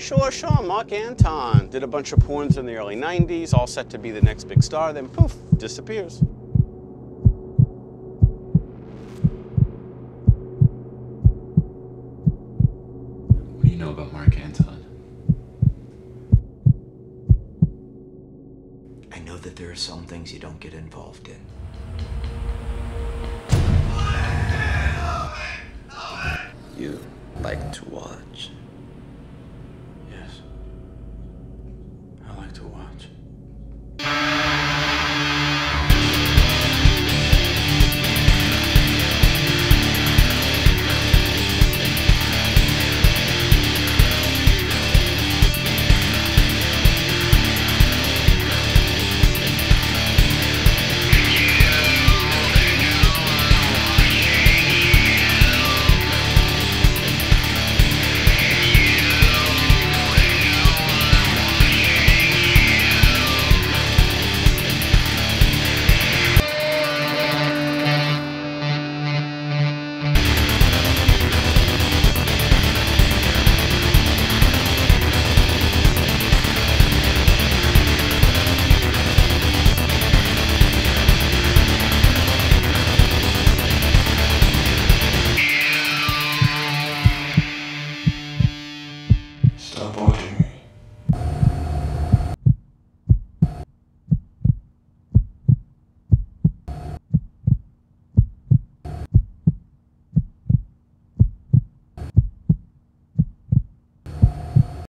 sure, sure. Mark Anton did a bunch of porns in the early 90s, all set to be the next big star, then poof, disappears. What do you know about Mark Anton? I know that there are some things you don't get involved in. You like to watch. Yes. I like to watch.